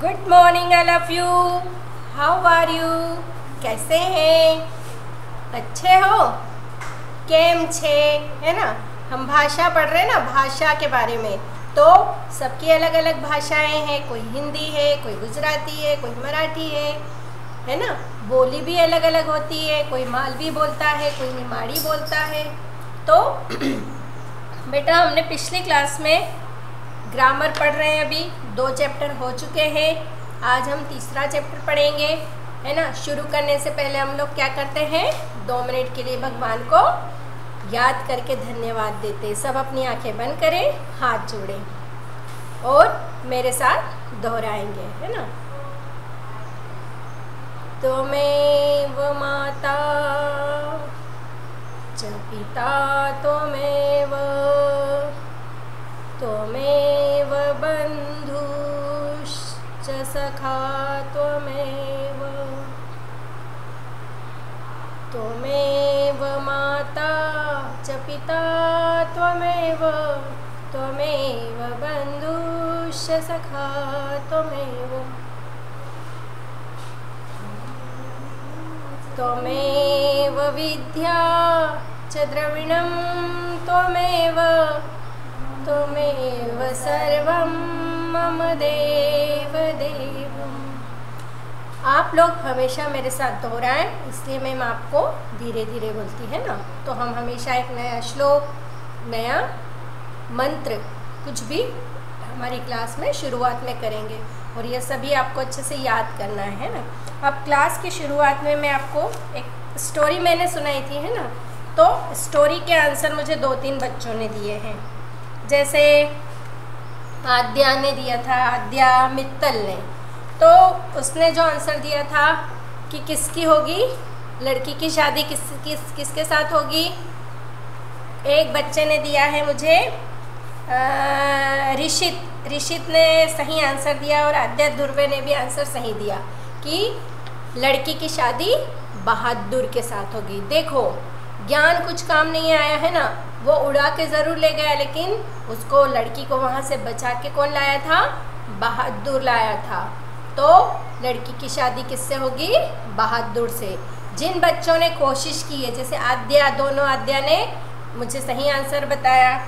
Good morning I love you how are you कैसे हैं? अच्छे हो? केम छे? है ना? हम भाषा पढ़ रहे हैं ना, भाषा के बारे में। तो सबकी अलग अलग भाषाएँ हैं। कोई हिंदी है, कोई गुजराती है, कोई मराठी है। है ना? बोली भी अलग अलग होती है। कोई मालवी बोलता है, कोई निमाड़ी बोलता है। तो बेटा, हमने पिछली क्लास में ग्रामर पढ़ रहे हैं अभी। दो चैप्टर हो चुके हैं। आज हम तीसरा चैप्टर पढ़ेंगे। है ना? शुरू करने से पहले हम लोग क्या करते हैं? दो मिनट के लिए भगवान को याद करके धन्यवाद देते सब अपनी आँखें बंद करें, हाथ जोड़ें और मेरे साथ दोहराएँगे। है ना? तो मैं वो माता च पिता सखा त्वमेव। विद्या च द्रविणं त्वमेव। त्वमेव सर्वं मम देव आप लोग हमेशा मेरे साथ दोहराएँ, इसलिए मैम आपको धीरे धीरे बोलती है ना। तो हम हमेशा एक नया श्लोक, नया मंत्र, कुछ भी हमारी क्लास में शुरुआत में करेंगे और ये सभी आपको अच्छे से याद करना है ना? अब क्लास की शुरुआत में मैं आपको एक स्टोरी मैंने सुनाई थी, है ना? तो स्टोरी के आंसर मुझे दो तीन बच्चों ने दिए हैं। जैसे आद्या ने दिया था, आद्या मित्तल ने। तो उसने जो आंसर दिया था कि किसकी होगी? लड़की की शादी किस किस, किसके साथ होगी? एक बच्चे ने दिया है मुझे ऋषित ऋषित ने सही आंसर दिया और आद्या दुर्वे ने भी आंसर सही दिया कि लड़की की शादी बहादुर के साथ होगी। देखो, ज्ञान कुछ काम नहीं आया है ना, वो उड़ा के ज़रूर ले गया, लेकिन उसको लड़की को वहाँ से बचा के कौन लाया था? बहादुर लाया था। तो लड़की की शादी किससे होगी? बहादुर से। जिन बच्चों ने कोशिश की है, जैसे आद्या, दोनों आद्या ने मुझे सही आंसर बताया।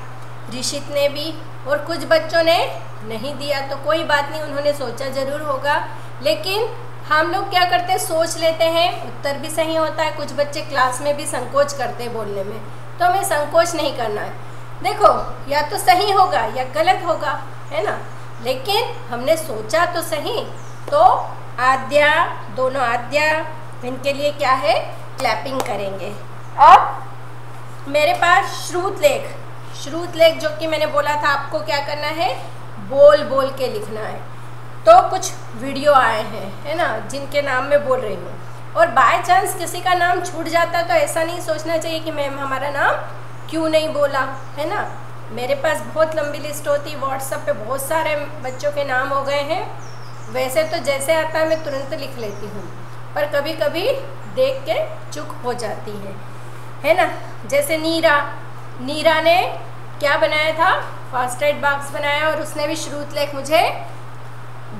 ऋषित ने भी और कुछ बच्चों ने नहीं दिया तो कोई बात नहीं, उन्होंने सोचा ज़रूर होगा। लेकिन हम लोग क्या करते हैं सोच लेते हैं, उत्तर भी सही होता है, कुछ बच्चे क्लास में भी संकोच करते हैं बोलने में। तो हमें संकोच नहीं करना है। देखो, या तो सही होगा या गलत होगा, है ना? लेकिन हमने सोचा तो सही तो आद्या, दोनों आद्या, इनके लिए क्या है? क्लैपिंग करेंगे। अब मेरे पास श्रुत लेख। श्रुत लेख जो कि मैंने बोला था, आपको क्या करना है? बोल बोल के लिखना है। तो कुछ वीडियो आए हैं, है ना, जिनके नाम मैं बोल रही हूँ। और बाय चांस किसी का नाम छूट जाता तो ऐसा नहीं सोचना चाहिए कि मैम हमारा नाम क्यों नहीं बोला, है ना? मेरे पास बहुत लंबी लिस्ट होती व्हाट्सअप पे बहुत सारे बच्चों के नाम हो गए हैं। वैसे तो जैसे आता है, मैं तुरंत लिख लेती हूँ। पर कभी कभी देख के चुक हो जाती है। है ना? जैसे नीरा नीरा ने क्या बनाया था? फास्ट एड बॉक्स बनाया और उसने भी श्रुत लेख मुझे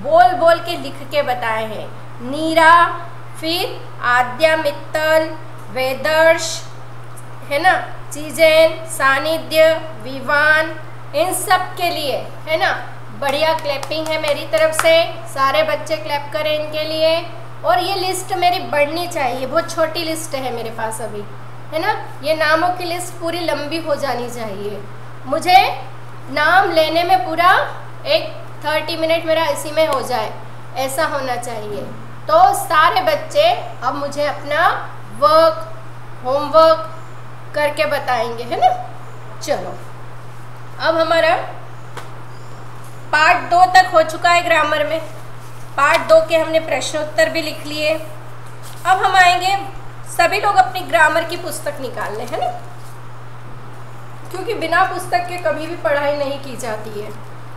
बोल बोल के लिख के बताए हैं। नीरा, फिर आद्या मित्तल, वेदर्श, है ना? चीज़ें सानिध्य, विवान, इन सब के लिए, है ना? बढ़िया क्लैपिंग है मेरी तरफ़ से। सारे बच्चे क्लैप करें इनके लिए। और ये लिस्ट मेरी बढ़नी चाहिए। बहुत छोटी लिस्ट है मेरे पास अभी, है ना? ये नामों की लिस्ट पूरी लंबी हो जानी चाहिए। मुझे नाम लेने में पूरा एक थर्टी मिनट मेरा इसी में हो जाए। ऐसा होना चाहिए। तो सारे बच्चे अब मुझे अपना वर्क होमवर्क करके बताएँगे, है ना? चलो। अब हमारा पार्ट दो तक हो चुका है ग्रामर में। पार्ट दो के हमने प्रश्नोत्तर भी लिख लिए। अब हम आएँगे। सभी लोग अपनी ग्रामर की पुस्तक निकाल लें है ना? क्योंकि बिना पुस्तक के कभी भी पढ़ाई नहीं की जाती है।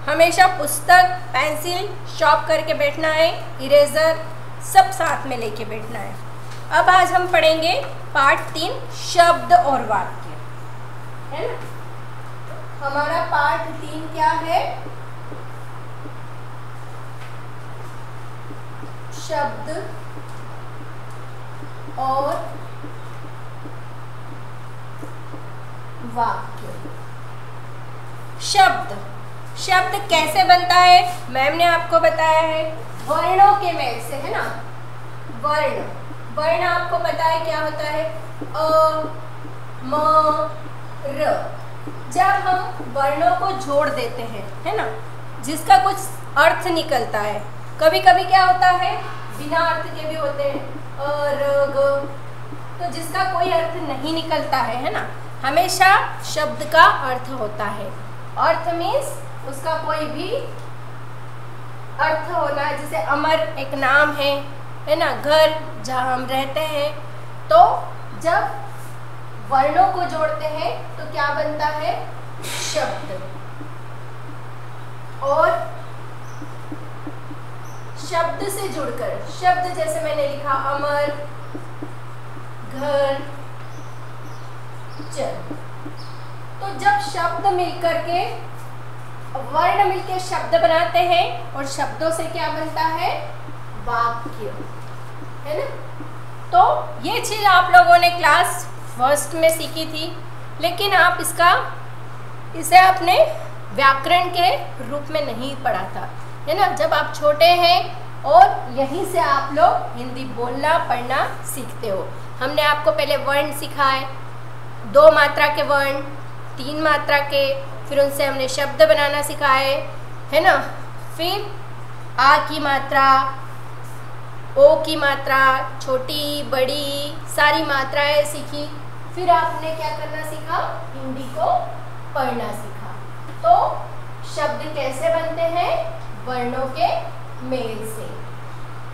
हमेशा पुस्तक, पेंसिल, शॉप करके बैठना है, इरेज़र, सब साथ में लेके बैठना है। अब आज हम पढ़ेंगे पार्ट तीन, शब्द और वाक्य। है ना? हमारा पार्ट तीन क्या है? शब्द और वाक्य। शब्द। शब्द कैसे बनता है? मैम ने आपको बताया है। वर्णों के मेल से, है ना? वर्ण। वर्ण आपको पता है क्या होता है? अ, म, र। जब हम वर्णों को जोड़ देते हैं, है ना? जिसका कुछ अर्थ निकलता है। कभी कभी क्या होता है? बिना अर्थ के भी होते हैं। अ, र, ग। तो जिसका कोई अर्थ नहीं निकलता है है ना? हमेशा शब्द का अर्थ होता है। अर्थ मीन्स उसका कोई भी अर्थ होना जैसे अमर एक नाम है है ना? घर, जहाँ हम रहते हैं। तो जब वर्णों को जोड़ते हैं तो क्या बनता है? शब्द। और शब्द से जुड़कर, शब्द जैसे मैंने लिखा, अमर, घर चल तो जब शब्द मिलकर के, वर्ण मिलकर शब्द बनाते हैं, और शब्दों से क्या बनता है? वाक्य। है ना? तो ये चीज़ आप लोगों ने क्लास फ़र्स्ट में सीखी थी, लेकिन आप इसका, इसे आपने व्याकरण के रूप में नहीं पढ़ा था। है ना? जब आप छोटे हैं, और यहीं से आप लोग हिंदी बोलना, पढ़ना सीखते हो। हमने आपको पहले वर्ण सिखाए दो मात्रा के वर्ण, तीन मात्रा के, फिर उनसे हमने शब्द बनाना सिखाए, है ना? फिर आ की मात्रा, ओ की मात्रा, छोटी, बड़ी, सारी मात्राएँ सीखी। फिर आपने क्या करना सीखा? हिंदी को पढ़ना सीखा। तो शब्द कैसे बनते हैं? वर्णों के मेल से।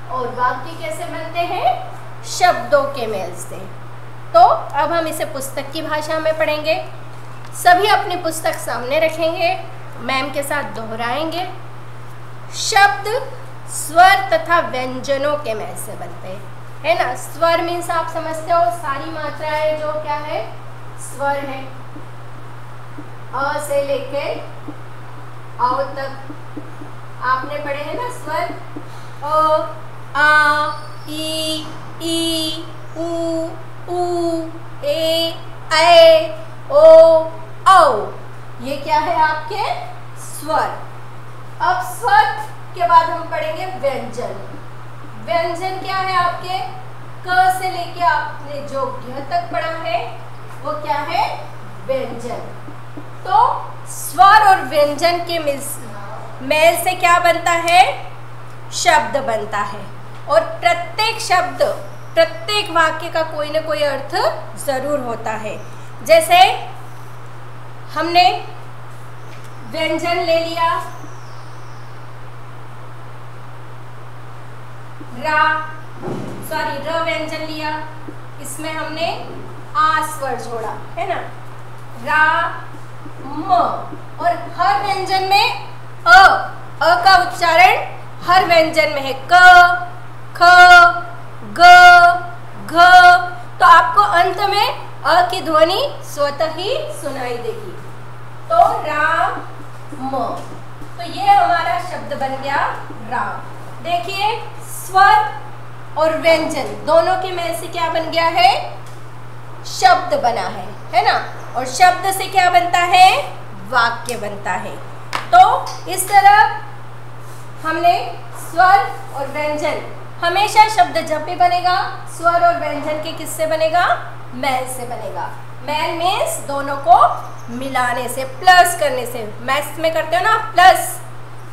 और वाक्य कैसे बनते हैं? शब्दों के मेल से। तो अब हम इसे पुस्तक की भाषा में पढ़ेंगे। सभी अपनी पुस्तक सामने रखेंगे। मैम के साथ दोहराएँगे। शब्द स्वर तथा व्यंजनों के मेल से बनते हैं। ना? स्वर मीन्स आप समझते हो, सारी मात्राएँ जो क्या है? स्वर है। अ से लेके आओ तक। आपने पढ़े हैं ना स्वर? अ, आ, ई ई, उ उ ए ए ओ औ ये क्या है आपके? स्वर। अब स्वर के बाद हम पढ़ेंगे व्यंजन। व्यंजन क्या है आपके? क से लेके आपने जो घ तक पढ़ा है, वो क्या है? व्यंजन। तो स्वर और व्यंजन के मेल से क्या बनता है? शब्द बनता है। और प्रत्येक शब्द प्रत्येक वाक्य का कोई ना कोई अर्थ ज़रूर होता है। जैसे, हमने व्यंजन ले लिया। रा सॉरी र व्यंजन लिया। इसमें हमने आ स्वर जोड़ा, है ना? रा, म, और हर व्यंजन में अ। अ का उच्चारण हर व्यंजन में है। क, ख ग, घ तो आपको अंत में अ की ध्वनि स्वतः ही सुनाई देगी। तो राम म। तो ये हमारा शब्द बन गया राम। देखिए, स्वर और व्यंजन दोनों के मेल से क्या बन गया है? शब्द बना है है ना? और शब्द से क्या बनता है? वाक्य बनता है। तो इस तरह हमने स्वर और व्यंजन हमेशा शब्द जब भी बनेगा, स्वर और व्यंजन के किससे बनेगा? मैल से बनेगा। मैल मीन्स दोनों को मिलाने से प्लस करने से। मैथ्स में करते हो ना? प्लस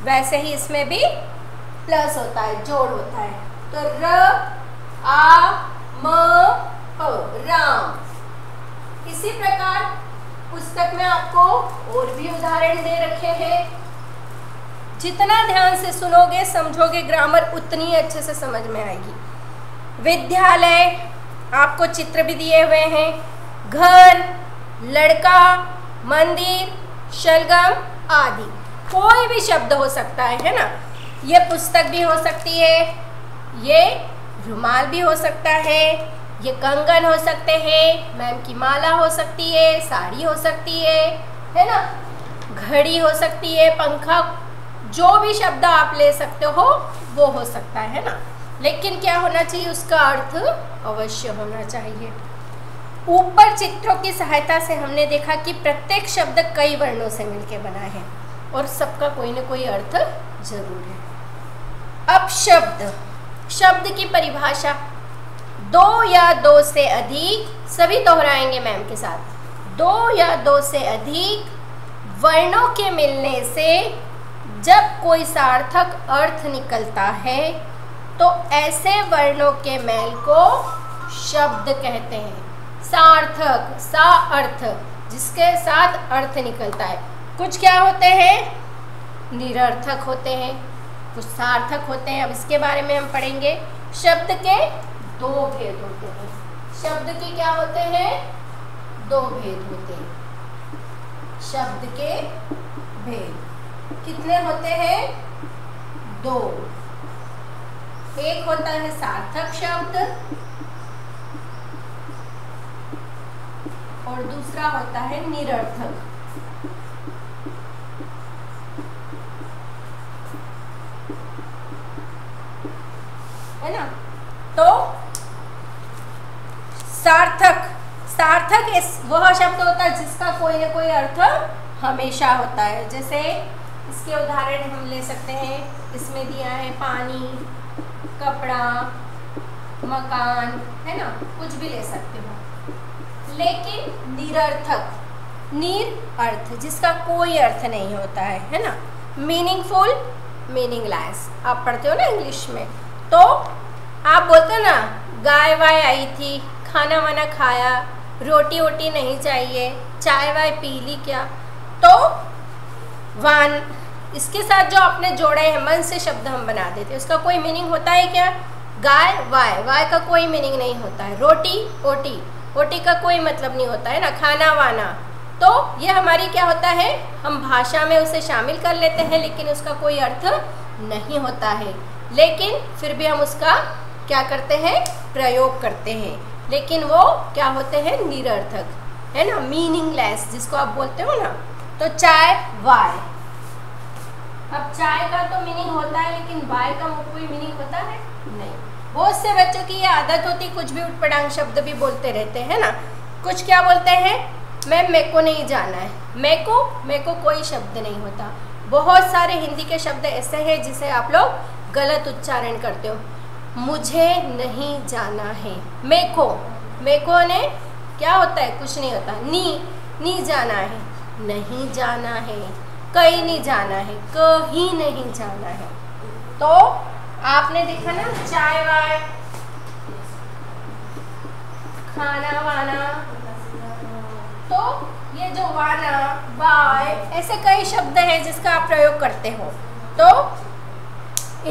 वैसे ही इसमें भी प्लस होता है, जोड़ होता है। तो र, आ, म, प, राम। इसी प्रकार पुस्तक में आपको और भी उदाहरण दे रखे हैं। जितना ध्यान से सुनोगे, समझोगे ग्रामर उतनी अच्छे से समझ में आएगी। विद्यालय, आपको चित्र भी दिए हुए हैं। घर, लड़का, मंदिर, शलगम आदि। कोई भी शब्द हो सकता है है ना? ये पुस्तक भी हो सकती है, ये रुमाल भी हो सकता है, ये कंगन हो सकते हैं, मैम की माला हो सकती है, साड़ी हो सकती है है ना? घड़ी हो सकती है, पंखा जो भी शब्द आप ले सकते हो, वो हो सकता है ना? लेकिन क्या होना चाहिए? उसका अर्थ अवश्य होना चाहिए। ऊपर चित्रों की सहायता से हमने देखा कि प्रत्येक शब्द कई वर्णों से मिलकर बना है और सबका कोई ना कोई अर्थ ज़रूर है। अब शब्द। शब्द की परिभाषा। दो या दो से अधिक, सभी दोहराएँगे मैम के साथ। दो या दो से अधिक वर्णों के मिलने से जब कोई सार्थक अर्थ निकलता है तो ऐसे वर्णों के मेल को शब्द कहते हैं। सार्थक सा अर्थ जिसके साथ अर्थ निकलता है। कुछ क्या होते हैं? निरर्थक होते हैं। कुछ सार्थक होते हैं। अब इसके बारे में हम पढ़ेंगे। शब्द के दो भेद होते हैं। शब्द के क्या होते हैं? दो भेद होते हैं। शब्द के भेद। कितने होते हैं? दो। एक होता है सार्थक शब्द और दूसरा होता है निरर्थक। है ना? तो सार्थक सार्थक वह शब्द होता है जिसका कोई ना कोई अर्थ हमेशा होता है। जैसे इसके उदाहरण हम ले सकते हैं। इसमें दिया है पानी, कपड़ा, मकान, है ना? कुछ भी ले सकते हो। लेकिन निरर्थक निर अर्थ जिसका कोई अर्थ नहीं होता है है ना? मीनिंगफुल मीनिंगलेस आप पढ़ते हो ना इंग्लिश में? तो आप बोलते हो ना, गाय वाय आई थी, खाना वाना खाया, रोटी वोटी नहीं चाहिए, चाय वाय पी ली क्या? तो वान, इसके साथ जो आपने जोड़े हैं, मन से शब्द हम बना देते हैं। उसका कोई मीनिंग होता है क्या? गाय, वाय। वाय का कोई मीनिंग नहीं होता है। रोटी, ओटी। ओटी का कोई मतलब नहीं होता है ना, खाना, वाना। तो ये हमारी क्या होता है? हम भाषा में उसे शामिल कर लेते हैं, लेकिन उसका कोई अर्थ नहीं होता है। लेकिन फिर भी हम उसका क्या करते हैं? प्रयोग करते हैं। लेकिन वो क्या होते हैं? निरर्थक। है ना? मीनिंगलेस जिसको आप बोलते हो ना। तो चाय, वाय। अब चाय का तो मीनिंग होता है, लेकिन वाय का कोई मीनिंग होता है? नहीं। बहुत से बच्चों की ये आदत होती कुछ भी उठपटांग शब्द भी बोलते रहते हैं ना। कुछ क्या बोलते हैं? मैम मेरे को नहीं जाना है। मेरे को मेरे को कोई शब्द नहीं होता। बहुत सारे हिंदी के शब्द ऐसे हैं, जिसे आप लोग गलत उच्चारण करते हो। मुझे नहीं जाना है। मेरे को मेरे को ने क्या होता है? कुछ नहीं होता। नी नी जाना है। नहीं जाना है, कहीं नहीं जाना है, कहीं नहीं जाना है। तो आपने देखा ना, चाय वाय, खाना वाना। तो ये जो वाना, बाय, ऐसे कई शब्द हैं जिसका आप प्रयोग करते हो। तो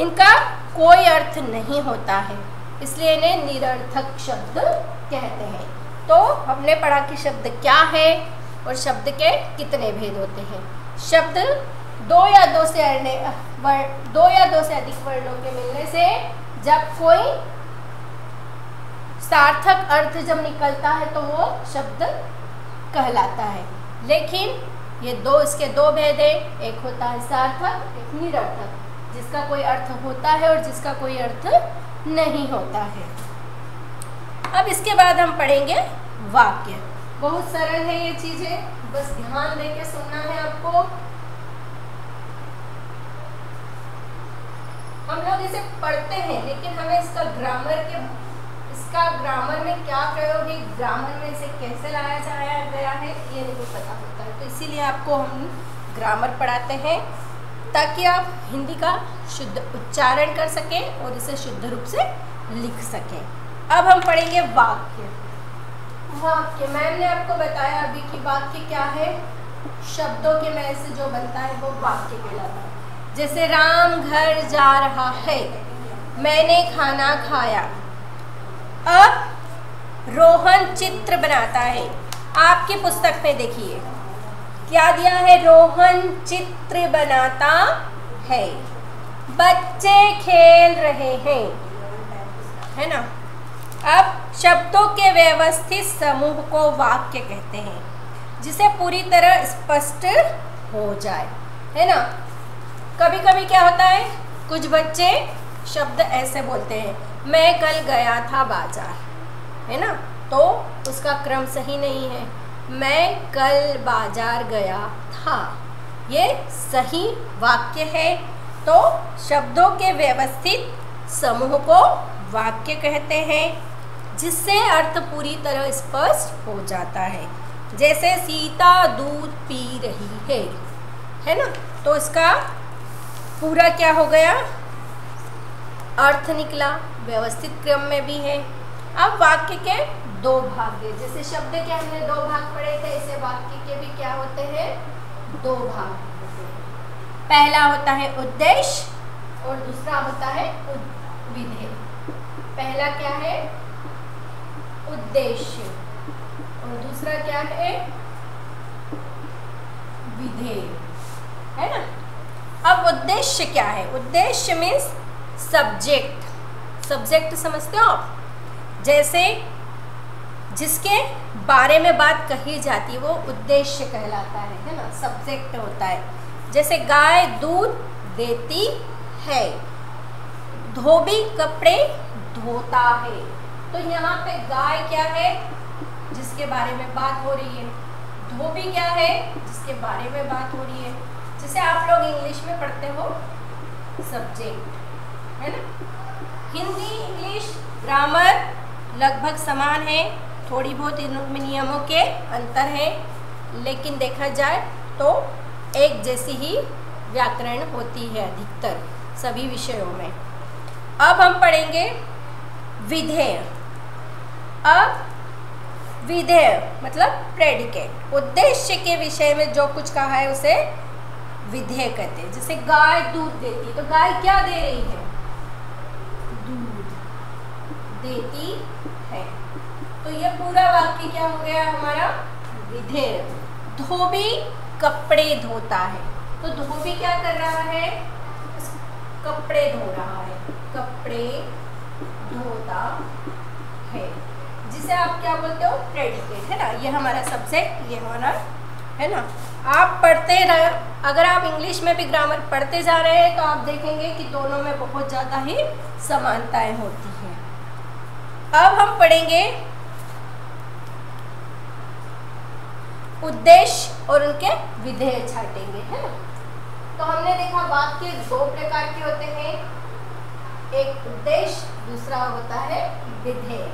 इनका कोई अर्थ नहीं होता है, इसलिए इन्हें निरर्थक शब्द कहते हैं। तो हमने पढ़ा कि शब्द क्या है और शब्द के कितने भेद होते हैं। शब्द दो या दो से दो या दो से अधिक वर्णों के मिलने से जब कोई सार्थक अर्थ जब निकलता है तो वो शब्द कहलाता है। लेकिन ये दो, इसके दो भेद है। एक होता है सार्थक, एक निरर्थक, जिसका कोई अर्थ होता है और जिसका कोई अर्थ नहीं होता है। अब इसके बाद हम पढ़ेंगे वाक्य। बहुत सरल है ये चीज़ें। बस ध्यान दे के सुनना है आपको। हम लोग इसे पढ़ते हैं, लेकिन हमें इसका ग्रामर के, इसका ग्रामर में क्या प्रयोग है ग्रामर में इसे कैसे लाया जाया गया है, ये नहीं पता होता है। तो इसीलिए आपको हम ग्रामर पढ़ाते हैं, ताकि आप हिंदी का शुद्ध उच्चारण कर सकें और इसे शुद्ध रूप से लिख सकें। अब हम पढ़ेंगे वाक्य। वाक्य मैम ने आपको बताया अभी कि वाक्य क्या है? शब्दों के मेल से जो बनता है वो वाक्य कहलाता है। जैसे राम घर जा रहा है, मैंने खाना खाया। अब रोहन चित्र बनाता है। आपकी पुस्तक में देखिए। क्या दिया है? रोहन चित्र बनाता है। बच्चे खेल रहे हैं। है ना? अब शब्दों के व्यवस्थित समूह को वाक्य कहते हैं, जिसे पूरी तरह स्पष्ट हो जाए, है ना? कभी कभी क्या होता है? कुछ बच्चे शब्द ऐसे बोलते हैं, मैं कल गया था बाज़ार है ना? तो उसका क्रम सही नहीं है, मैं कल बाज़ार गया था ये सही वाक्य है। तो शब्दों के व्यवस्थित समूह को वाक्य कहते हैं। जिससे अर्थ पूरी तरह स्पष्ट हो जाता है। जैसे सीता दूध पी रही है है ना? तो इसका पूरा क्या हो गया? अर्थ निकला, व्यवस्थित क्रम में भी है। अब वाक्य के दो भाग है। जैसे शब्द के हमने दो भाग पढ़े थे, ऐसे वाक्य के भी क्या होते हैं? दो भाग पहला होता है उद्देश्य और दूसरा होता है विधेय पहला क्या है? उद्देश्य। और दूसरा क्या है? विधेय। है ना? अब उद्देश्य क्या है? उद्देश्य मीन्स सब्जेक्ट सब्जेक्ट समझते हो आप? जैसे जिसके बारे में बात कही जाती है, वो उद्देश्य कहलाता है है ना? सब्जेक्ट होता है। जैसे गाय दूध देती है, धोबी कपड़े धोता है। तो यहाँ पे गाय क्या है? जिसके बारे में बात हो रही है। धोबी क्या है? जिसके बारे में बात हो रही है। जिसे आप लोग इंग्लिश में पढ़ते हो सब्जेक्ट है ना? हिंदी, इंग्लिश ग्रामर लगभग समान है। थोड़ी बहुत नियमों के अंतर है। लेकिन देखा जाए तो एक जैसी ही व्याकरण होती है अधिकतर सभी विषयों में। अब हम पढ़ेंगे विधेय। अब विधेय मतलब प्रेडिकेट उद्देश्य के विषय में जो कुछ कहा है, उसे विधेय कहते हैं। जैसे गाय दूध देती है तो गाय क्या दे रही है? दूध देती है। तो ये पूरा वाक्य क्या हो गया हमारा? विधेय। धोबी कपड़े धोता है। तो धोबी क्या कर रहा है? कपड़े धो रहा है। कपड़े धोता है। जिसे आप क्या बोलते हो? प्रेडिकेट है ना? ये हमारा सब्जेक्ट ये हमारा, है ना? आप पढ़ते रह, अगर आप इंग्लिश में भी ग्रामर पढ़ते जा रहे हैं तो आप देखेंगे कि दोनों में बहुत ज़्यादा ही समानताएँ होती हैं। अब हम पढ़ेंगे उद्देश्य और उनके विधेय छाटेंगे, है ना? तो हमने देखा वाक्य दो प्रकार के होते हैं। एक उद्देश्य, दूसरा होता है विधेय।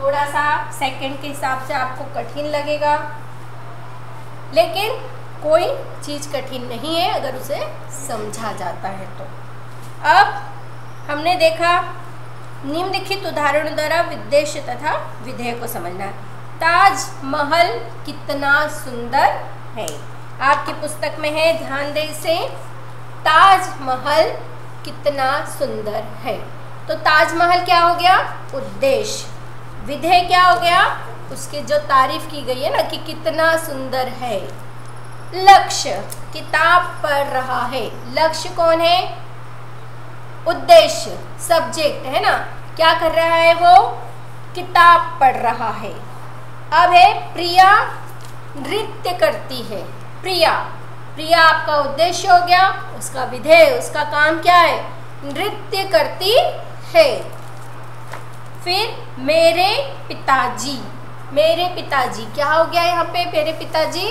थोड़ा सा सेकंड के हिसाब से आपको कठिन लगेगा। लेकिन कोई चीज़ कठिन नहीं है, अगर उसे समझा जाता है तो। अब हमने देखा, निम्नलिखित उदाहरणों द्वारा विदेश तथा विधेय को समझना। ताज महल कितना सुंदर है। आपकी पुस्तक में है, ध्यान दे इसे ताज महल कितना सुंदर है। तो ताजमहल क्या हो गया? उद्देश्य। विधेय क्या हो गया? उसकी जो तारीफ़ की गई है ना कि कितना सुंदर है। लक्ष्य किताब पढ़ रहा है। लक्ष्य कौन है? उद्देश्य सब्जेक्ट है ना? क्या कर रहा है वो? किताब पढ़ रहा है। अब है प्रिया नृत्य करती है। प्रिया प्रिया आपका उद्देश्य हो गया, उसका विधेय, उसका काम क्या है? नृत्य करती है। फिर मेरे पिताजी मेरे पिताजी, क्या हो गया यहाँ पे मेरे पिताजी?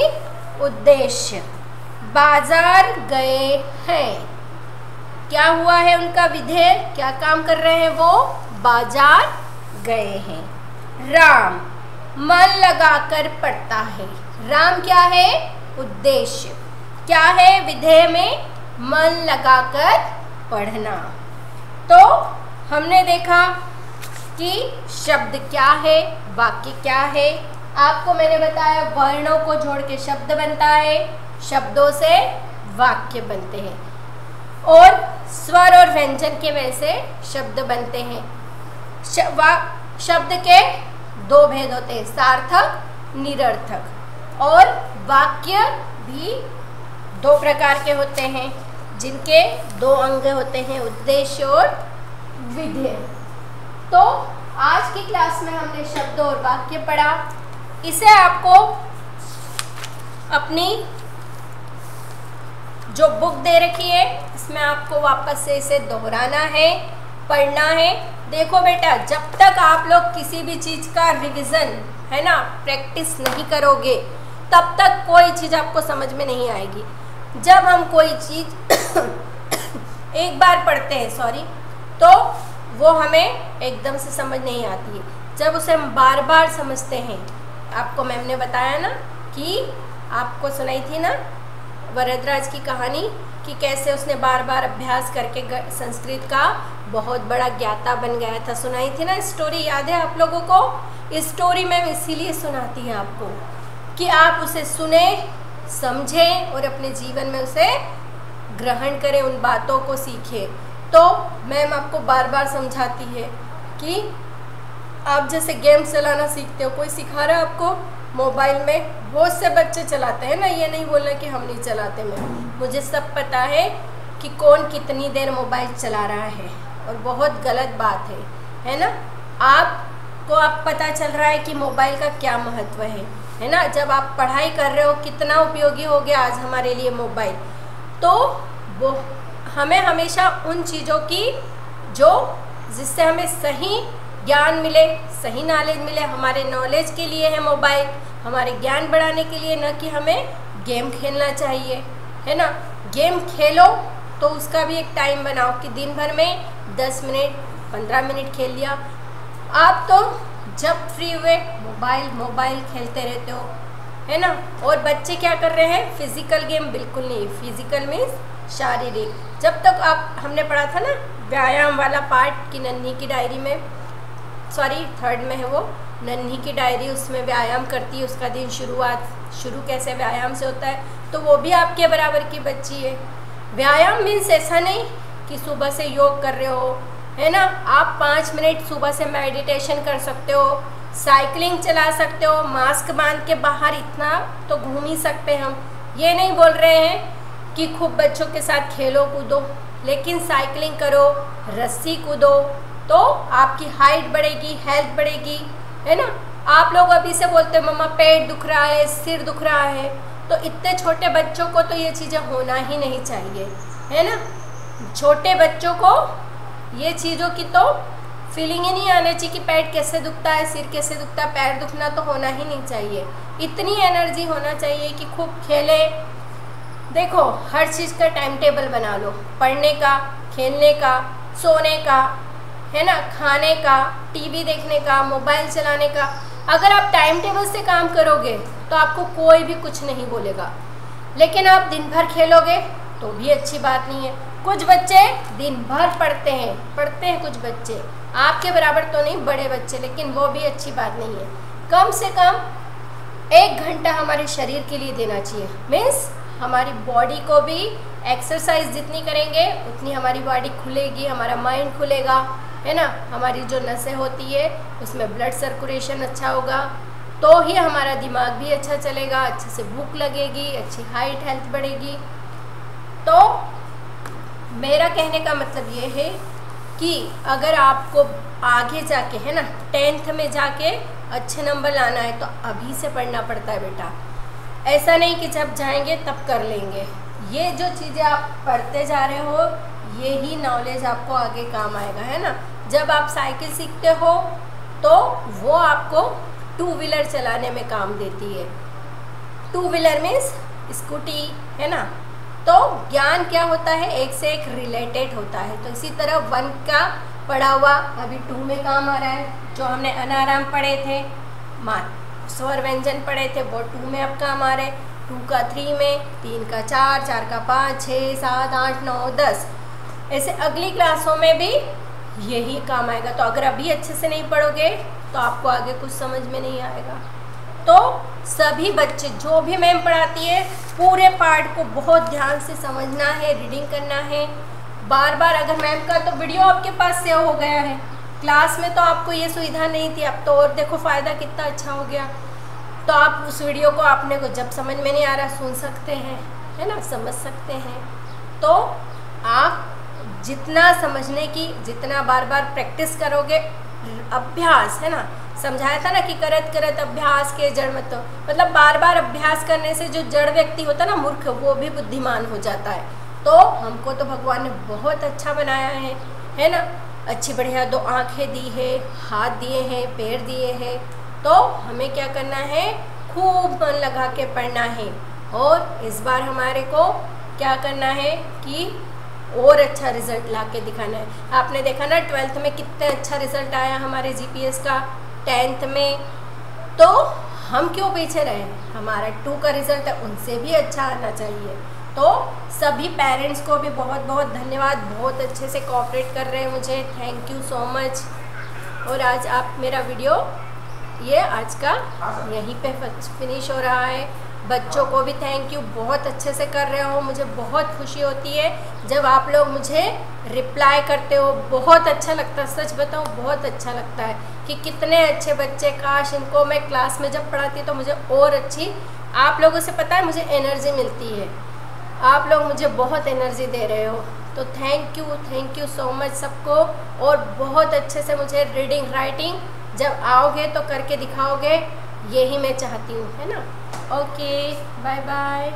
उद्देश्य, बाज़ार गए हैं। क्या हुआ है उनका विधेय? क्या काम कर रहे हैं वो? बाज़ार गए हैं। राम, मन लगाकर पढ़ता है। राम क्या है? उद्देश्य, क्या है विधेय में? मन लगाकर पढ़ना। तो हमने देखा कि शब्द क्या है, वाक्य क्या है? आपको मैंने बताया वर्णों को जोड़ के शब्द बनता है, शब्दों से वाक्य बनते हैं। और स्वर और व्यंजन के वैसे शब्द बनते हैं। शब्द के दो भेद होते हैं, सार्थक, निरर्थक। और वाक्य भी दो प्रकार के होते हैं, जिनके दो अंग होते हैं, उद्देश्य और विधेय। तो आज की क्लास में हमने शब्द और वाक्य पढ़ा। इसे आपको अपनी जो बुक दे रखी है, इसमें आपको वापस से इसे दोहराना है, पढ़ना है। देखो बेटा, जब तक आप लोग किसी भी चीज़ का रिवीजन है ना प्रैक्टिस नहीं करोगे, तब तक कोई चीज़ आपको समझ में नहीं आएगी। जब हम कोई चीज़ एक बार पढ़ते हैं सॉरी तो वो हमें एकदम से समझ नहीं आती है। जब उसे हम बार बार समझते हैं, आपको मैम ने बताया ना कि आपको सुनाई थी ना वरदराज की कहानी कि कैसे उसने बार बार अभ्यास करके संस्कृत का बहुत बड़ा ज्ञाता बन गया था। सुनाई थी ना स्टोरी याद है आप लोगों को? स्टोरी मैम इसीलिए सुनाती है आपको कि आप उसे सुने, समझें और अपने जीवन में उसे ग्रहण करें, उन बातों को सीखें। तो मैम आपको बार बार समझाती है कि आप जैसे गेम चलाना सीखते हो, कोई सिखा रहा है आपको? मोबाइल में बहुत से बच्चे चलाते हैं ना, ये नहीं बोलना कि हम नहीं चलाते मैम। मुझे सब पता है कि कौन कितनी देर मोबाइल चला रहा है और बहुत गलत बात है है ना? आपको आप पता चल रहा है कि मोबाइल का क्या महत्व है है ना? जब आप पढ़ाई कर रहे हो, कितना उपयोगी हो गया आज हमारे लिए मोबाइल? तो वो हमें हमेशा उन चीज़ों की, जो जिससे हमें सही ज्ञान मिले, सही नॉलेज मिले, हमारे नॉलेज के लिए है मोबाइल हमारे ज्ञान बढ़ाने के लिए, न कि हमें गेम खेलना चाहिए, है ना? गेम खेलो तो उसका भी एक टाइम बनाओ कि दिन भर में 10 मिनट 15 मिनट खेल लिया। आप तो जब फ्री हुए मोबाइल मोबाइल खेलते रहते हो। है ना? और बच्चे क्या कर रहे हैं? फ़िज़िकल गेम बिल्कुल नहीं फ़िज़िकल मीन्स शारीरिक। जब तक आप, हमने पढ़ा था ना, व्यायाम वाला पार्ट की नन्ही की डायरी में सॉरी थर्ड में है वो, नन्ही की डायरी उसमें व्यायाम करती है, उसका दिन शुरुआत, शुरू कैसे व्यायाम से होता है तो वो भी आपके बराबर की बच्ची है। व्यायाम मीन्स ऐसा नहीं कि सुबह से योग कर रहे हो, है ना? आप पाँच मिनट सुबह से मेडिटेशन कर सकते हो साइकिलिंग चला सकते हो, मास्क बाँध के बाहर इतना तो घूम ही सकते हम। ये नहीं बोल रहे हैं कि खूब बच्चों के साथ खेलो, कूदो, लेकिन साइकिलिंग करो, रस्सी कूदो तो आपकी हाइट बढ़ेगी हेल्थ बढ़ेगी, है ना? आप लोग अभी से बोलते हो, मम्मा, पेट दुख रहा है, सिर दुख रहा है। तो इतने छोटे बच्चों को तो ये चीज़ें होना ही नहीं चाहिए, है ना? छोटे बच्चों को ये चीज़ों की तो फीलिंग ही नहीं आना चाहिए कि पेट कैसे दुखता है, सिर कैसे दुखता है, पैर दुखना तो होना ही नहीं चाहिए। इतनी एनर्जी होना चाहिए कि खूब खेले। देखो, हर चीज़ का टाइम टेबल बना लो। पढ़ने का, खेलने का, सोने का, है ना? खाने का टीवी देखने का मोबाइल चलाने का। अगर आप टाइम टेबल से काम करोगे तो आपको कोई भी कुछ नहीं बोलेगा। लेकिन आप दिन भर खेलोगे तो भी अच्छी बात नहीं है। कुछ बच्चे दिन भर पढ़ते हैं पढ़ते हैं कुछ बच्चे। आपके बराबर तो नहीं, बड़े बच्चे, लेकिन वो भी अच्छी बात नहीं है। कम से कम एक घंटा हमारे शरीर के लिए देना चाहिए। मीन्स हमारी बॉडी को भी एक्सरसाइज जितनी करेंगे, उतनी हमारी बॉडी खुलेगी, हमारा माइंड खुलेगा, है ना? हमारी जो नसें होती है, उसमें ब्लड सर्कुलेशन अच्छा होगा। तो ही हमारा दिमाग भी अच्छा चलेगा, अच्छे से भूख लगेगी, अच्छी हाइट हेल्थ बढ़ेगी। तो मेरा कहने का मतलब ये है कि अगर आपको आगे जाके, है ना, टेंथ में जाके अच्छे नंबर लाना है तो अभी से पढ़ना पड़ता है बेटा। ऐसा नहीं कि जब जाएँगे तब कर लेंगे। ये जो चीज़ें आप पढ़ते जा रहे हो, ये ही नॉलेज आपको आगे काम आएगा, है ना। जब आप साइकिल सीखते हो तो वो आपको टू व्हीलर चलाने में काम देती है। टू व्हीलर मीन्स स्कूटी है ना। तो ज्ञान क्या होता है? एक से एक रिलेटेड होता है। तो इसी तरह वन का पढ़ा हुआ, अभी टू में काम आ रहा है, जो हमने अनाराम पढ़े थे मान स्वर व्यंजन पढ़े थे, वो टू में अब काम आ रहे टू का थ्री में, तीन का चार चार का पाँच छः सात, आठ, नौ, दस। ऐसे अगली क्लासों में भी यही काम आएगा। तो अगर अभी अच्छे से नहीं पढ़ोगे तो आपको आगे कुछ समझ में नहीं आएगा। तो सभी बच्चे, जो भी मैम पढ़ाती है, पूरे पार्ट को बहुत ध्यान से समझना है रीडिंग करना है। बार बार अगर मैम का तो वीडियो आपके पास सेव हो गया है। क्लास में तो आपको ये सुविधा नहीं थी, अब तो और देखो फ़ायदा कितना अच्छा हो गया। तो आप उस वीडियो को आपने को जब समझ में नहीं आ रहा, सुन सकते हैं, है ना? समझ सकते हैं। तो आप जितना समझने की, जितना बार बार प्रैक्टिस करोगे, अभ्यास, है ना? समझाया था ना कि करत करत अभ्यास के जड़ मत तो मतलब बार बार अभ्यास करने से जो जड़ व्यक्ति होता ना मूर्ख, वो भी बुद्धिमान हो जाता है। तो हमको तो भगवान ने बहुत अच्छा बनाया है है ना? अच्छी बढ़िया दो आँखें दी है, हाथ दिए हैं, पैर दिए हैं। तो हमें क्या करना है? खूब मन लगा के पढ़ना है। और इस बार हमारे को क्या करना है कि और अच्छा रिज़ल्ट ला के दिखाना है। आपने देखा ना ट्वेल्थ में कितने अच्छा रिज़ल्ट आया हमारे जीपीएस का। टेंथ में। तो हम क्यों पीछे रहें? हमारा टू का रिज़ल्ट है, उनसे भी अच्छा आना चाहिए। तो सभी पेरेंट्स को भी बहुत बहुत धन्यवाद। बहुत अच्छे से कॉपरेट कर रहे हैं मुझे। थैंक यू सो मच और आज आप मेरा वीडियो ये आज का यहीं पे फिनिश हो रहा है। बच्चों को भी थैंक यू बहुत अच्छे से कर रहे हो, मुझे बहुत खुशी होती है जब आप लोग मुझे रिप्लाई करते हो, बहुत अच्छा लगता है, सच बताऊँ बहुत अच्छा लगता है कि कितने अच्छे बच्चे, काश इनको मैं क्लास में जब पढ़ाती तो मुझे और अच्छी, आप लोगों से पता है मुझे एनर्जी मिलती है। आप लोग मुझे बहुत एनर्जी दे रहे हो तो thank you thank you so much सबको और बहुत अच्छे से मुझे रीडिंग राइटिंग जब आओगे तो करके दिखाओगे। यही मैं चाहती हूँ है ना? Okay bye bye